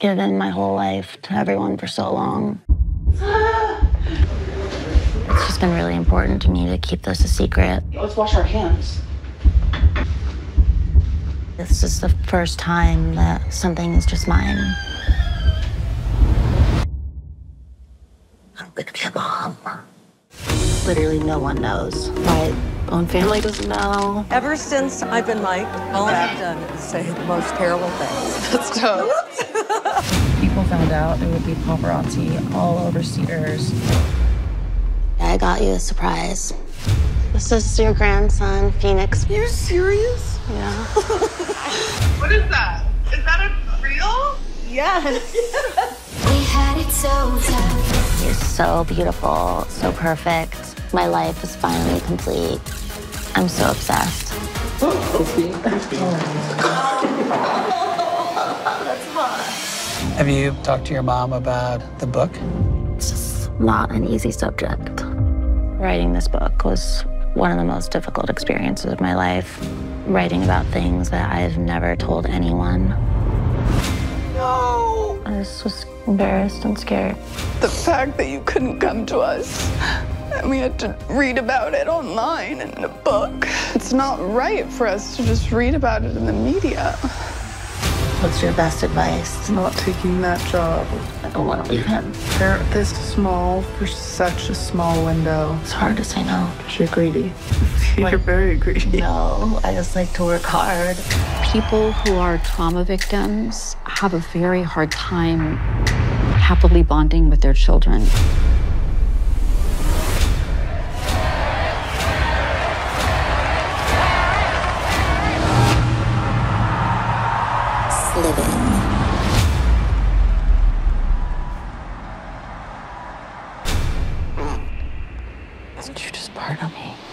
given my whole life to everyone for so long. It's just been really important to me to keep this a secret. Let's wash our hands. This is the first time that something is just mine. I'm gonna be a mom. Literally no one knows. My own family doesn't know. Ever since I've been Mike, all I've done is say the most terrible things. That's tough. People found out there would be paparazzi all over Cedars. I got you a surprise. This is your grandson, Phoenix. You serious? Yeah. What is that? Is that a real? Yes. We had it so tough. You're so beautiful, so perfect. My life is finally complete. I'm so obsessed. Oh, Have you talked to your mom about the book? It's just not an easy subject. Writing this book was one of the most difficult experiences of my life. Writing about things that I've never told anyone. No. I just was embarrassed and scared. The fact that you couldn't come to us and we had to read about it online and in a book. It's not right for us to just read about it in the media. What's your best advice? Not taking that job. I don't want to leave him. They're this small for such a small window. It's hard to say no. You're greedy. You're very greedy. No, I just like to work hard. people who are trauma victims have a very hard time happily bonding with their children. Because you just part of me.